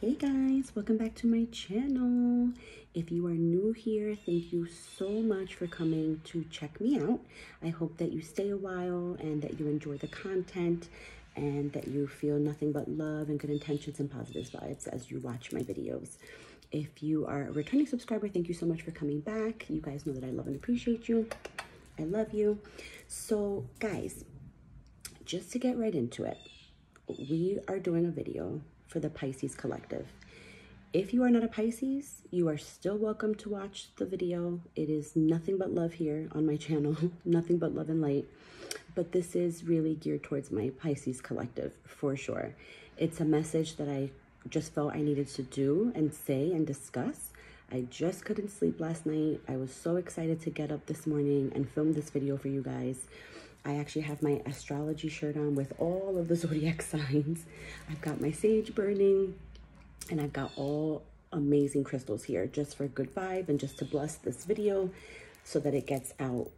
Hey guys, welcome back to my channel. If you are new here, thank you so much for coming to check me out. I hope that you stay a while and that you enjoy the content and that you feel nothing but love and good intentions and positive vibes as you watch my videos. If you are a returning subscriber, thank you so much for coming back. You guys know that I love and appreciate you. I love you. So guys, just to get right into it, we are doing a video for the Pisces Collective. If you are not a Pisces, you are still welcome to watch the video. It is nothing but love here on my channel, nothing but love and light. But this is really geared towards my Pisces Collective for sure. It's a message that I just felt I needed to do and say and discuss. I just couldn't sleep last night. I was so excited to get up this morning and film this video for you guys. I actually have my astrology shirt on with all of the zodiac signs. I've got my sage burning and I've got all amazing crystals here just for a good vibe and just to bless this video so that it gets out,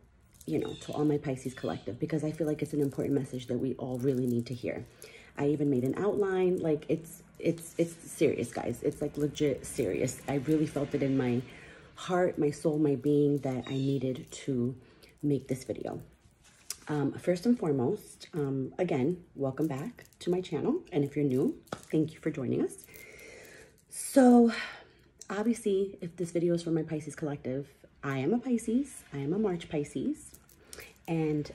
you know, to all my Pisces collective because I feel like it's an important message that we all really need to hear. I even made an outline. Like it's, it's, it's serious guys. It's like legit serious. I really felt it in my heart, my soul, my being that I needed to make this video. Um, first and foremost, um, again, welcome back to my channel. And if you're new, thank you for joining us. So obviously, if this video is for my Pisces collective, I am a Pisces. I am a March Pisces. And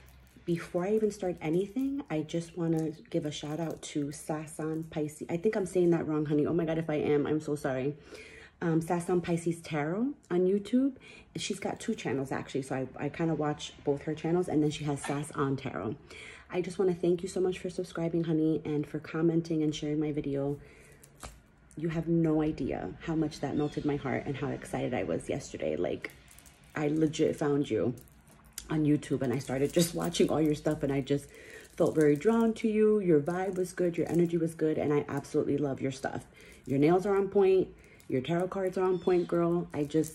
before I even start anything, I just want to give a shout out to Sass on Pisces. I think I'm saying that wrong, honey. Oh my God, if I am, I'm so sorry um, Sass on Pisces Tarot on YouTube. She's got two channels actually, so I, I kind of watch both her channels and then she has Sass on Tarot. I just want to thank you so much for subscribing, honey, and for commenting and sharing my video. You have no idea how much that melted my heart and how excited I was yesterday. Like, I legit found you on YouTube and I started just watching all your stuff and I just felt very drawn to you. Your vibe was good, your energy was good, and I absolutely love your stuff. Your nails are on point your tarot cards are on point, girl. I just,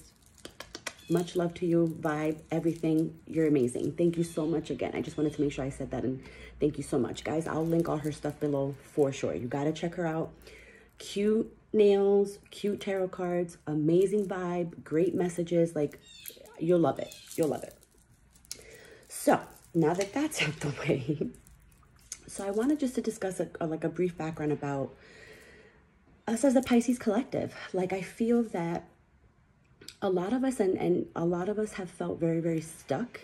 much love to you, vibe, everything. You're amazing. Thank you so much again. I just wanted to make sure I said that and thank you so much. Guys, I'll link all her stuff below for sure. You got to check her out. Cute nails, cute tarot cards, amazing vibe, great messages. Like, you'll love it. You'll love it. So, now that that's out the way, so I wanted just to discuss a, a, like a brief background about us as a Pisces collective. Like I feel that a lot of us and, and a lot of us have felt very, very stuck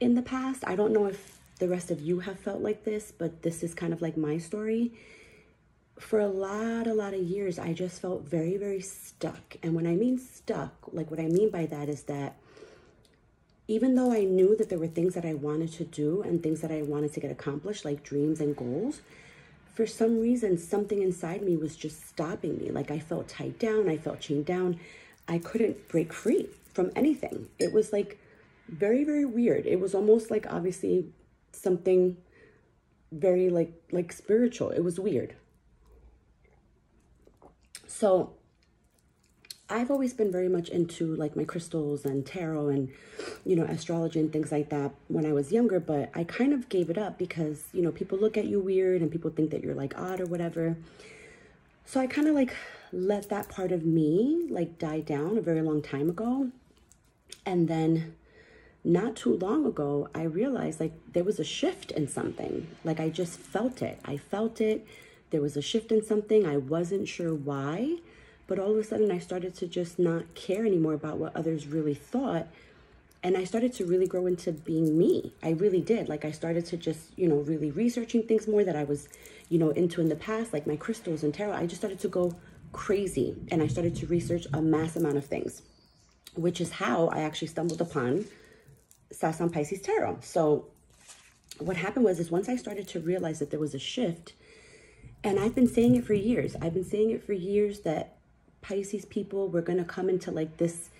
in the past. I don't know if the rest of you have felt like this, but this is kind of like my story. For a lot, a lot of years, I just felt very, very stuck. And when I mean stuck, like what I mean by that is that even though I knew that there were things that I wanted to do and things that I wanted to get accomplished, like dreams and goals, for some reason, something inside me was just stopping me. Like I felt tied down, I felt chained down. I couldn't break free from anything. It was like very, very weird. It was almost like obviously something very like like spiritual. It was weird. So I've always been very much into like my crystals and tarot and, you know, astrology and things like that when I was younger, but I kind of gave it up because, you know, people look at you weird and people think that you're like odd or whatever. So I kind of like let that part of me like die down a very long time ago. And then not too long ago, I realized like there was a shift in something. Like I just felt it. I felt it. There was a shift in something. I wasn't sure why but all of a sudden, I started to just not care anymore about what others really thought. And I started to really grow into being me. I really did. Like, I started to just, you know, really researching things more that I was, you know, into in the past, like my crystals and tarot. I just started to go crazy and I started to research a mass amount of things, which is how I actually stumbled upon Sass on Pisces Tarot. So, what happened was, is once I started to realize that there was a shift, and I've been saying it for years, I've been saying it for years that Pisces people, we're going to come into like this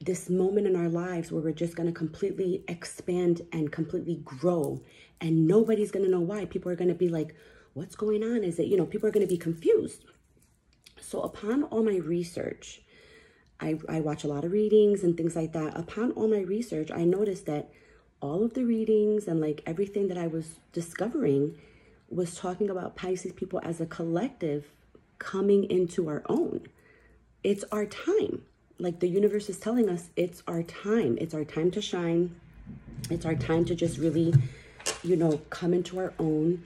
this moment in our lives where we're just going to completely expand and completely grow and nobody's going to know why. People are going to be like, what's going on? Is it, you know, people are going to be confused. So upon all my research, I, I watch a lot of readings and things like that. Upon all my research, I noticed that all of the readings and like everything that I was discovering was talking about Pisces people as a collective coming into our own. It's our time. Like the universe is telling us, it's our time. It's our time to shine. It's our time to just really, you know, come into our own.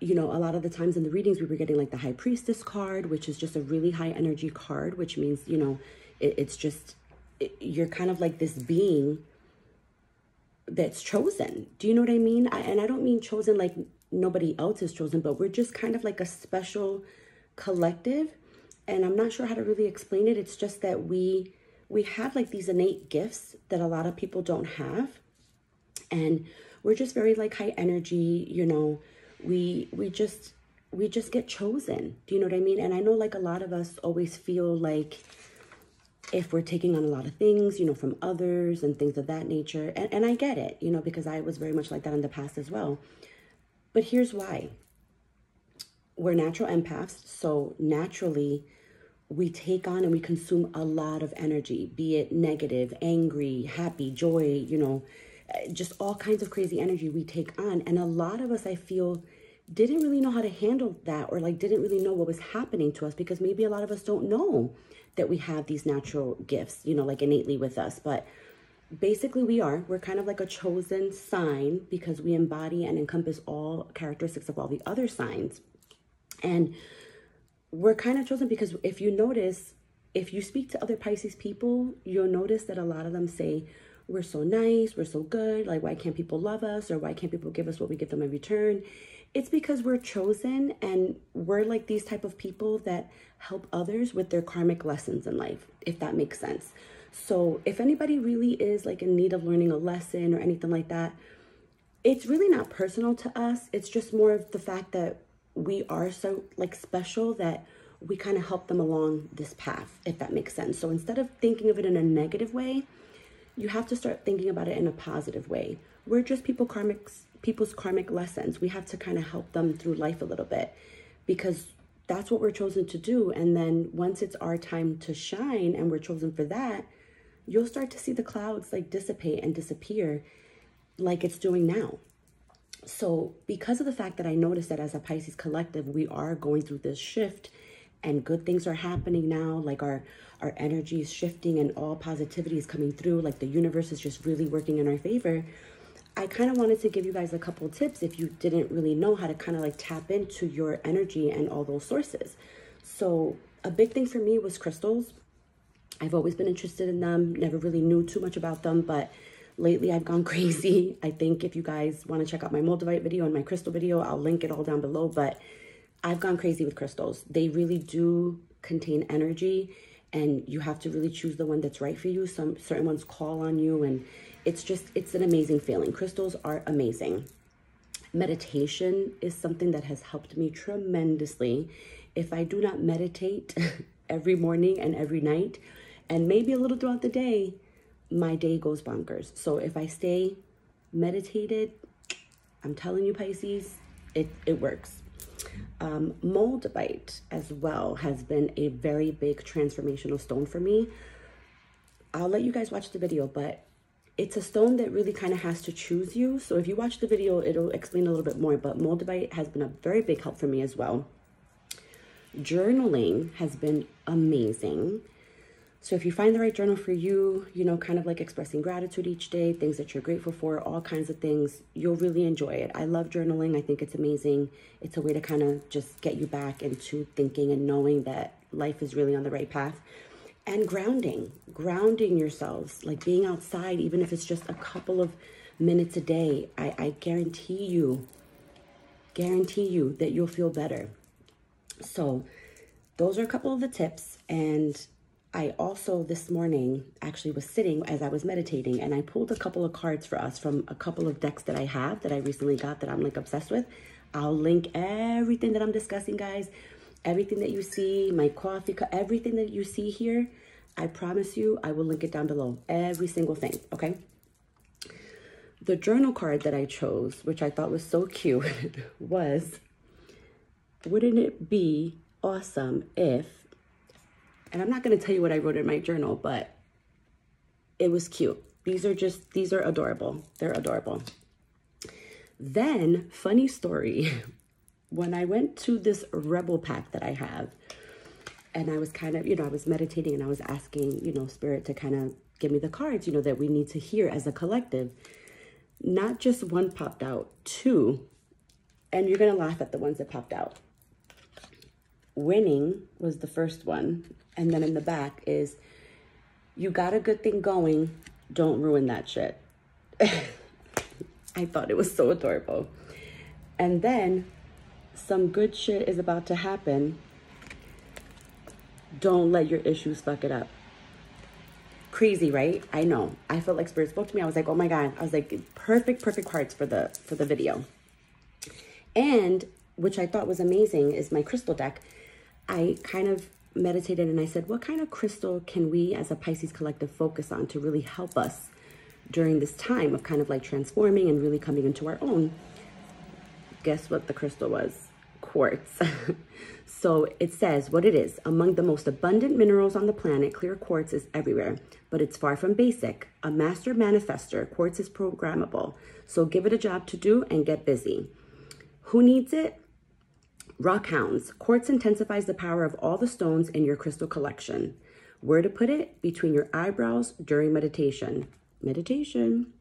You know, a lot of the times in the readings, we were getting like the High Priestess card, which is just a really high energy card, which means, you know, it, it's just, it, you're kind of like this being that's chosen. Do you know what I mean? I, and I don't mean chosen like nobody else is chosen, but we're just kind of like a special collective. And I'm not sure how to really explain it. It's just that we we have like these innate gifts that a lot of people don't have. And we're just very like high energy, you know. We we just we just get chosen. Do you know what I mean? And I know like a lot of us always feel like if we're taking on a lot of things, you know, from others and things of that nature. And, and I get it, you know, because I was very much like that in the past as well. But here's why. We're natural empaths, so naturally we take on and we consume a lot of energy, be it negative, angry, happy, joy, you know, eh, just all kinds of crazy energy we take on. And a lot of us, I feel, didn't really know how to handle that or like didn't really know what was happening to us because maybe a lot of us don't know that we have these natural gifts, you know, like innately with us. But basically we are we're kind of like a chosen sign because we embody and encompass all characteristics of all the other signs and we're kind of chosen because if you notice if you speak to other pisces people you'll notice that a lot of them say we're so nice we're so good like why can't people love us or why can't people give us what we give them in return it's because we're chosen and we're like these type of people that help others with their karmic lessons in life if that makes sense so if anybody really is like in need of learning a lesson or anything like that, it's really not personal to us. It's just more of the fact that we are so like special that we kind of help them along this path, if that makes sense. So instead of thinking of it in a negative way, you have to start thinking about it in a positive way. We're just people karmic people's karmic lessons. We have to kind of help them through life a little bit because that's what we're chosen to do. And then once it's our time to shine and we're chosen for that, you'll start to see the clouds like dissipate and disappear like it's doing now. So, because of the fact that I noticed that as a Pisces collective, we are going through this shift and good things are happening now, like our our energy is shifting and all positivity is coming through, like the universe is just really working in our favor. I kind of wanted to give you guys a couple tips if you didn't really know how to kind of like tap into your energy and all those sources. So, a big thing for me was crystals. I've always been interested in them, never really knew too much about them, but lately I've gone crazy. I think if you guys want to check out my moldavite video and my crystal video, I'll link it all down below, but I've gone crazy with crystals. They really do contain energy and you have to really choose the one that's right for you. Some certain ones call on you and it's just, it's an amazing feeling. Crystals are amazing. Meditation is something that has helped me tremendously. If I do not meditate every morning and every night, and maybe a little throughout the day, my day goes bonkers. So if I stay meditated, I'm telling you, Pisces, it, it works. Um, Moldavite as well has been a very big transformational stone for me. I'll let you guys watch the video, but it's a stone that really kind of has to choose you. So if you watch the video, it'll explain a little bit more, but Moldavite has been a very big help for me as well. Journaling has been amazing. So if you find the right journal for you, you know, kind of like expressing gratitude each day, things that you're grateful for, all kinds of things, you'll really enjoy it. I love journaling. I think it's amazing. It's a way to kind of just get you back into thinking and knowing that life is really on the right path. And grounding, grounding yourselves, like being outside, even if it's just a couple of minutes a day, I, I guarantee you, guarantee you that you'll feel better. So those are a couple of the tips. And I also this morning actually was sitting as I was meditating and I pulled a couple of cards for us from a couple of decks that I have that I recently got that I'm like obsessed with. I'll link everything that I'm discussing, guys. Everything that you see, my coffee, everything that you see here, I promise you, I will link it down below. Every single thing, okay? The journal card that I chose, which I thought was so cute, was, wouldn't it be awesome if and I'm not going to tell you what I wrote in my journal, but it was cute. These are just, these are adorable. They're adorable. Then, funny story, when I went to this rebel pack that I have, and I was kind of, you know, I was meditating and I was asking, you know, Spirit to kind of give me the cards, you know, that we need to hear as a collective. Not just one popped out, two. And you're going to laugh at the ones that popped out. Winning was the first one. And then in the back is, you got a good thing going, don't ruin that shit. I thought it was so adorable. And then some good shit is about to happen. Don't let your issues fuck it up. Crazy, right? I know. I felt like spirit spoke to me. I was like, oh my God. I was like, perfect, perfect cards for the for the video. And which I thought was amazing is my crystal deck. I kind of meditated and I said, what kind of crystal can we as a Pisces collective focus on to really help us during this time of kind of like transforming and really coming into our own? Guess what the crystal was? Quartz. so it says what it is. Among the most abundant minerals on the planet, clear quartz is everywhere, but it's far from basic. A master manifester, quartz is programmable. So give it a job to do and get busy. Who needs it? Rock hounds. Quartz intensifies the power of all the stones in your crystal collection. Where to put it? Between your eyebrows during meditation. Meditation.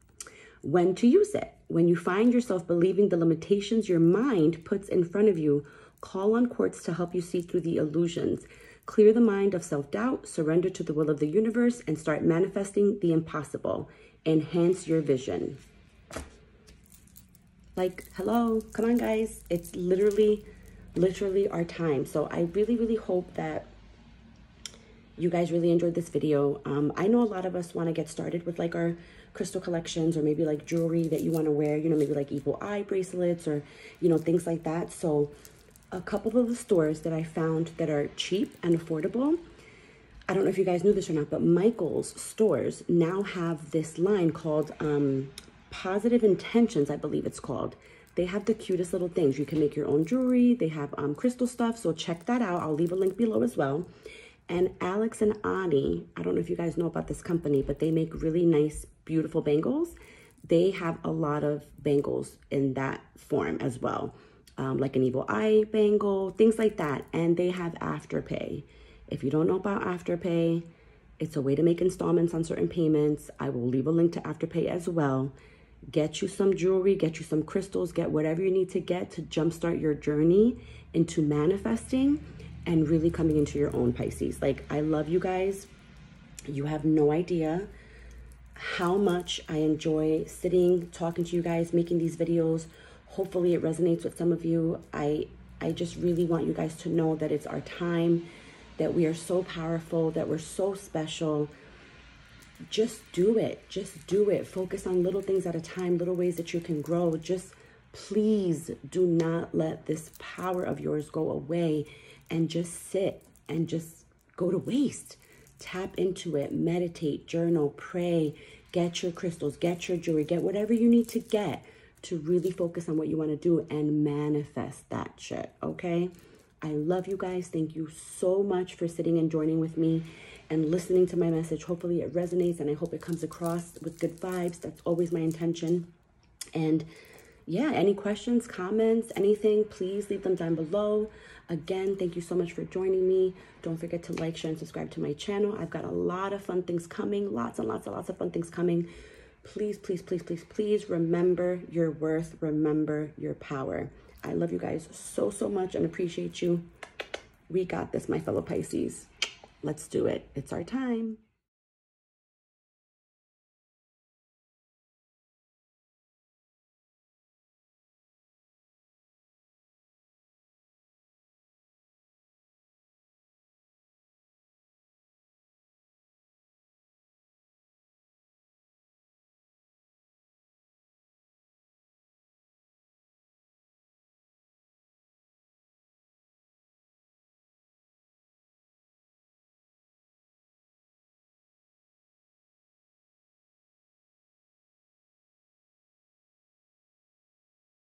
When to use it? When you find yourself believing the limitations your mind puts in front of you, call on quartz to help you see through the illusions. Clear the mind of self doubt, surrender to the will of the universe, and start manifesting the impossible. Enhance your vision. Like, hello, come on, guys. It's literally literally our time. So I really, really hope that you guys really enjoyed this video. Um, I know a lot of us want to get started with like our crystal collections or maybe like jewelry that you want to wear, you know, maybe like evil eye bracelets or, you know, things like that. So a couple of the stores that I found that are cheap and affordable, I don't know if you guys knew this or not, but Michael's stores now have this line called um, Positive Intentions, I believe it's called. They have the cutest little things. You can make your own jewelry. They have um, crystal stuff. So check that out. I'll leave a link below as well. And Alex and Ani, I don't know if you guys know about this company, but they make really nice, beautiful bangles. They have a lot of bangles in that form as well. Um, like an evil eye bangle, things like that. And they have Afterpay. If you don't know about Afterpay, it's a way to make installments on certain payments. I will leave a link to Afterpay as well. Get you some jewelry, get you some crystals, get whatever you need to get to jumpstart your journey into manifesting and really coming into your own Pisces. Like, I love you guys. You have no idea how much I enjoy sitting, talking to you guys, making these videos. Hopefully it resonates with some of you. I I just really want you guys to know that it's our time, that we are so powerful, that we're so special just do it. Just do it. Focus on little things at a time, little ways that you can grow. Just please do not let this power of yours go away and just sit and just go to waste. Tap into it, meditate, journal, pray, get your crystals, get your jewelry, get whatever you need to get to really focus on what you want to do and manifest that shit, okay? I love you guys. Thank you so much for sitting and joining with me and listening to my message. Hopefully it resonates and I hope it comes across with good vibes. That's always my intention. And yeah, any questions, comments, anything, please leave them down below. Again, thank you so much for joining me. Don't forget to like, share, and subscribe to my channel. I've got a lot of fun things coming, lots and lots and lots of fun things coming. Please, please, please, please, please remember your worth. Remember your power. I love you guys so, so much and appreciate you. We got this, my fellow Pisces. Let's do it. It's our time.